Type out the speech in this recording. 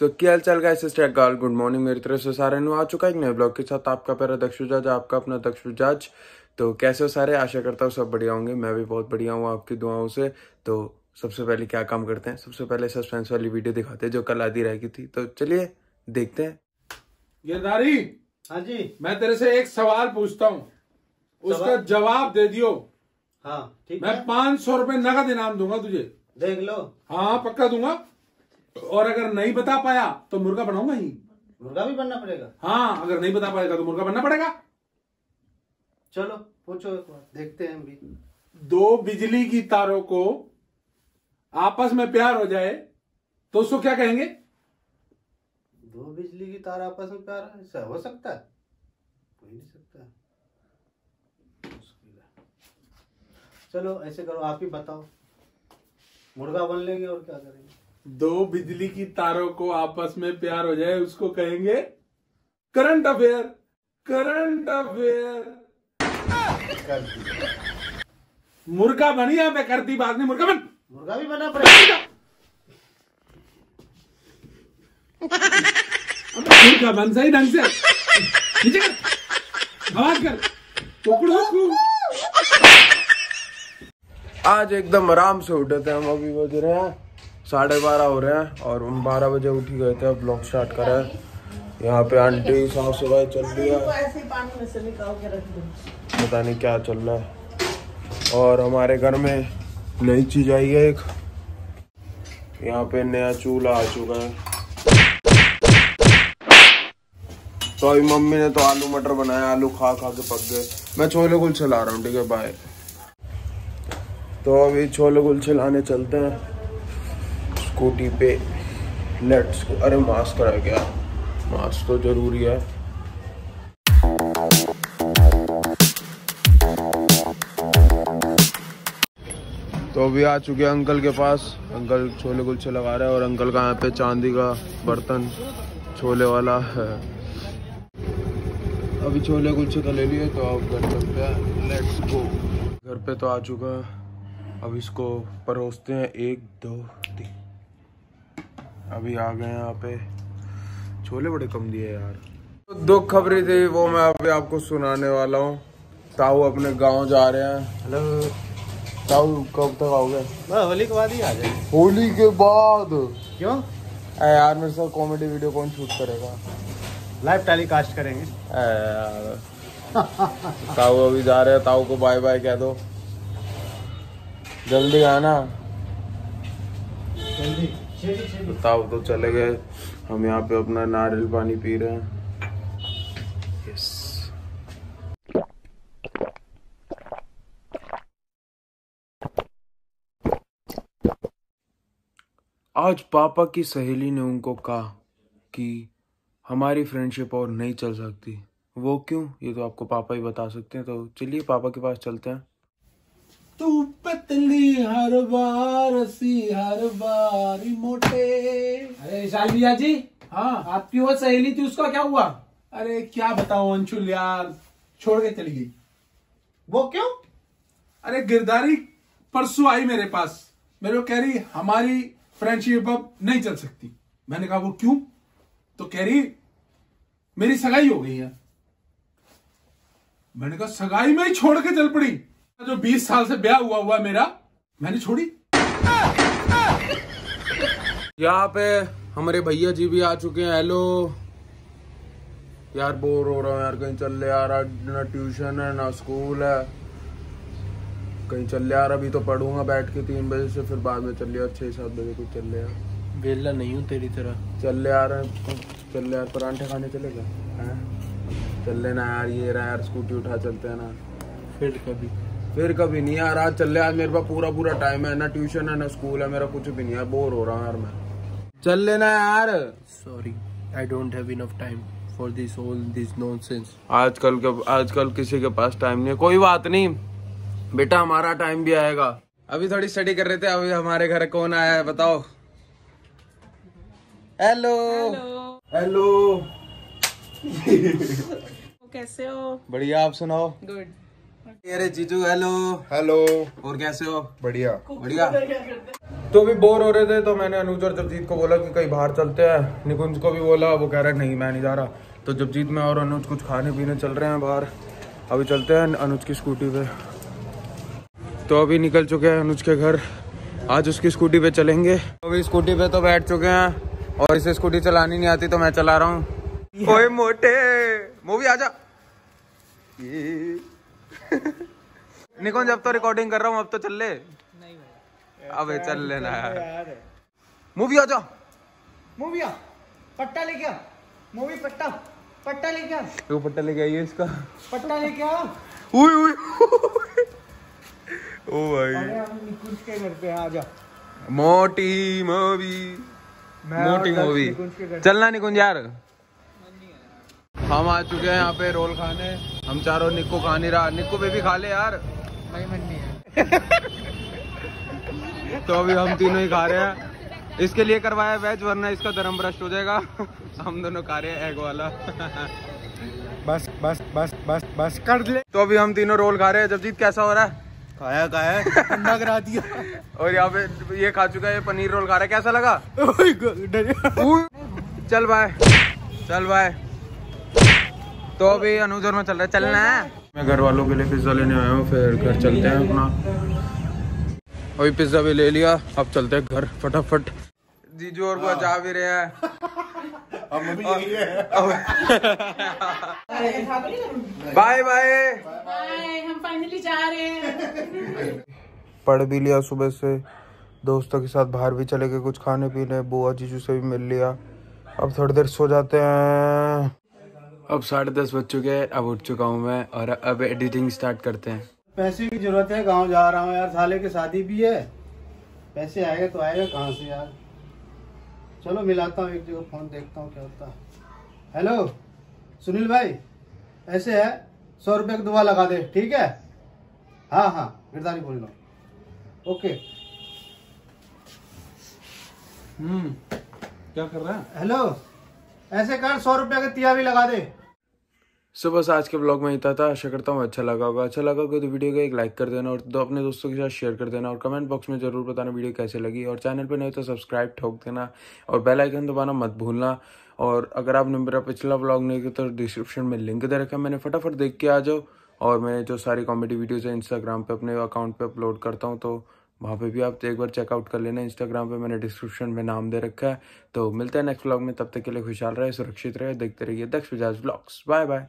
सो क्या हाल चाल गाइस स्टेट गाल गुड मॉर्निंग मेरी तरफ़ से सारे नु आ चुका है एक नए ब्लॉग के साथ। आपका प्यारा दक्षु जज आपका अपना दक्षु जज। तो कैसे हो सारे? आशा करता हूँ सब बढ़िया होंगे। मैं भी बहुत बढ़िया हूँ आपकी दुआओं से। तो सबसे पहले क्या काम करते हैं? सबसे पहले सस्पेंस वाली वीडियो दिखाते हैं जो कल आधी रह गई थी। तो चलिए देखते हैं। गिरधारी हाँ जी। मैं तेरे से एक सवाल पूछता हूँ। उसका जवाब दे दियो। हाँ ठीक मैं पाँच सौ रुपए नगद इनाम दूँगा तुझे। देख लो। हाँ पक्का दूँगा। और अगर नहीं बता पाया तो मुर्गा बनाऊँगा ही। मुर्गा भी बनना पड़ेगा। हाँ अगर नहीं बता पाएगा तो मुर्गा बनना पड़ेगा। चलो पूछो एक बार देखते हैं हम भी दो बिजली की तारों को आपस में प्यार हो जाए तो उसको क्या कहेंगे? दो बिजली की तार आपस में प्यार ऐसा हो सकता है? हो नहीं सकता। है। चलो ऐसे करो आप ही बताओ। मुर्गा बन लेंगे और क्या करेंगे? दो बिजली की तारों को आपस में प्यार हो जाए उसको कहेंगे करंट अफेयर करंट अफेयर. मुर्गा बनी यहाँ पे करती बात नहीं मुर्गा बन। मुर्गा भी बनना पड़ेगा। मुर्गा बन सही ढंग से। नीचे कर। आवाज़ कर। टुकड़ों को आज एकदम आराम से उठे थे हम अभी बज रहे हैं। साढ़े बारह हो रहे हैं और हम बारह बजे उठ ही गए थे ब्लॉग स्टार्ट करा है। यहाँ पे आंटी साफ़ सफ़ाई चल रही है। पता नहीं क्या चल रहा है। और हमारे घर में नई चीज़ आई है एक। यहाँ पे नया चूल्हा आ चुका है। तो अभी मम्मी ने तो आलू मटर बनाया आलू खा खा के पक गए। मैं छोले कुलचे ला रहा हूँ ठीक है बाय तो अभी छोले कुलचे लाने चलते हैं। स्कूटी पे लेट्स अरे मास्क रह गया मास्क तो ज़रूरी है। तो अभी आ चुके हैं अंकल के पास। अंकल छोले कुलचे लगा रहे हैं और अंकल का यहाँ पे चांदी का बर्तन छोले वाला है। अभी छोले कुलचे तो ले लिए तो आप घर चलते हैं। लेट्स गो घर पे तो आ चुका अब इसको परोसते हैं एक, दो, तीन। अभी आ गए यहाँ पे। छोले बड़े कम दिए यार। तो दो खबरें थी वो मैं अभी आपको सुनाने वाला हूँ। ताऊ अपने गाँव जा रहे हैं। हेलो। ताऊ कब तक आओगे? होली के बाद ही आ जाए होली के बाद? क्यों? यार मेरे साथ कॉमेडी वीडियो कौन शूट करेगा? लाइव टेलीकास्ट करेंगे। यार। ताऊ अभी जा रहे हैं ताऊ को बाय बाय कह दो। जल्दी आना। जल्दी। तो ताऊ तो चले गए। हम यहाँ पे अपना नारियल पानी पी रहे हैं। यस आज पापा की सहेली ने उनको कहा कि हमारी फ्रेंडशिप और नहीं चल सकती। वो क्यों? ये तो आपको पापा ही बता सकते हैं। तो चलिए पापा के पास चलते हैं। तू पतली हर बार सी हर बार मोटे। अरे विशाल भैया जी हाँ। आपकी वो सहेली थी उसका क्या हुआ? अरे क्या बताऊँ अंशुल यार छोड़ के चली गई। वो क्यों? अरे गिरदारी परसों आई मेरे पास। मेरे को कह रही हमारी फ्रेंडशिप अब नहीं चल सकती। मैंने कहा वो क्यों? तो कह रही मेरी सगाई हो गई है। मैंने कहा सगाई में ही छोड़ के चल पड़ी। जो 20 साल से ब्याह हुआ हुआ है मेरा मैंने छोड़ी। यहाँ पे हमारे भैया जी भी आ चुके हैं। हेलो यार बोर हो रहा हूँ यार कहीं चल ले यार ना ट्यूशन है ना स्कूल है। कहीं चल ले यार अभी तो पढ़ूँगा बैठ के तीन बजे से फिर बाद में चल ले यार छह सात बजे कुछ चल ले यार। वेला नहीं हूँ तेरी तरह। चल ले यार चल ले यार परांठे खाने चलेगा हैं? चल लेना यार ये रहा यार स्कूटी उठा चलते हैं ना। फिर कभी। फिर कभी नहीं यार आज चल ले यार मेरे पास पूरा पूरा टाइम है ना ट्यूशन है ना स्कूल है मेरा कुछ भी नहीं है। बोर हो रहा हूँ यार मैं। चल लेना यार। Sorry I don't have enough time for this all this nonsense आजकल के आजकल किसी के पास टाइम नहीं है। कोई बात नहीं। बेटा हमारा टाइम भी आएगा। अभी थोड़ी स्टडी कर रहे थे अभी हमारे घर कौन आया है बताओ। हेलो हेलो कैसे हो? बढ़िया आप सुनाओ। गुड अरे जीजू हेलो। हेलो। और कैसे हो? बढ़िया। बढ़िया। तो अभी बोर हो रहे थे तो मैंने अनुज और जगजीत को बोला कि कहीं बाहर चलते हैं। निकुंज को भी बोला वो कह रहा है नहीं मैं नहीं जा रहा। तो जगजीत में और अनुज कुछ खाने पीने चल रहे हैं बाहर। अभी चलते हैं अनुज की स्कूटी पे। तो अभी निकल चुके हैं अनुज के घर। आज उसकी स्कूटी पे चलेंगे। अभी स्कूटी पे तो बैठ चुके हैं और इसे स्कूटी चलानी नहीं आती तो मैं चला रहा हूँ। ओए मोटे! मूवी आजा। निकुंज अब तो रिकॉर्डिंग कर रहा हूँ अब तो चल ले। अबे चल लेना यार। मूवी आ जा मूवी आ। पट्टा लेके आ। मूवी पट्टा। पट्टा लेके आ। वो पट्टा लेके आइए इसका? पट्टा लेके आ। उई उई ओ भाई। अरे हम निकुंज के घर पे आ जा। मोटी मूवी मोटी मूवी चलना निकुंज यार। हम आ चुके हैं यहाँ पे रोल खाने। हम चारों निक्को खा नहीं रहा। निक्को बेबी खा ले यार। नहीं मन नहीं है। तो अभी हम तीनों ही खा रहे हैं। इसके लिए करवाया वेज वरना इसका धर्म भ्रष्ट हो जाएगा। हम दोनों खा रहे हैं एग वाला। बस बस बस बस बस कर ले। तो अभी हम तीनों रोल खा रहे हैं। जबजीत कैसा हो रहा है? खाया खाया। ठंडा करा दिया। और यहाँ पे ये खा चुका है पनीर रोल खा रहा है। कैसा लगा? चल भाई चल बाय। तो अभी अनुजर में चल रहा है चलना है। मैं घर वालों के लिए पिज्जा लेने आया हूँ फिर घर चलते हैं अपना। अभी पिज्जा भी ले लिया अब चलते हैं घर फटाफट। जीजू और को जा भी रहे हैं। Bye bye. बाय हम फाइनली जा रहे हैं। पढ़ भी लिया सुबह से दोस्तों के साथ बाहर भी चले गए कुछ खाने पीने बुआ जीजू से भी मिल लिया। अब थोड़ी देर सो जाते हैं। अब साढ़े दस बज चुके हैं अब उठ चुका हूँ मैं और अब एडिटिंग स्टार्ट करते हैं। पैसे की ज़रूरत है गाँव जा रहा हूँ यार साले की शादी भी है। पैसे आएगा तो आएगा कहाँ से यार? चलो मिलाता हूँ एक जगह फ़ोन देखता हूँ क्या होता है। हेलो सुनील भाई ऐसे है सौ रुपये की दुआ लगा दे ठीक है? हाँ हाँ गिरदारी बोल लो। ओके हम्म क्या कर रहा है? हेलो ऐसे कर, सौ रुपये का तिया भी लगा दे। सो बस आज के ब्लॉग में इतना था। आशा करता हूँ अच्छा लगा होगा। अच्छा लगा होगा तो वीडियो को एक लाइक कर देना और दो अपने दोस्तों के साथ शेयर कर देना और कमेंट बॉक्स में ज़रूर बताना वीडियो कैसे लगी। और चैनल पर नहीं तो सब्सक्राइब, ठोक देना और बेल आइकन दबाना मत भूलना। और अगर आपने मेरा पिछला ब्लॉग नहीं किया तो डिस्क्रिप्शन में लिंक दे रखा मैंने फटाफट देख के आ जाओ और मैं जो सारी कॉमेडी वीडियोज़ है इंस्टाग्राम पे, अपने अकाउंट पे अपलोड करता हूँ तो वहाँ पे भी आप एक बार चेकआउट कर लेना इंस्टाग्राम पे, मैंने डिस्क्रिप्शन में नाम दे रखा है। तो मिलते हैं नेक्स्ट ब्लॉग में, तब तक के लिए खुशहाल रहे, सुरक्षित रहे, देखते रहिए Daksh Bajaj blogs bye bye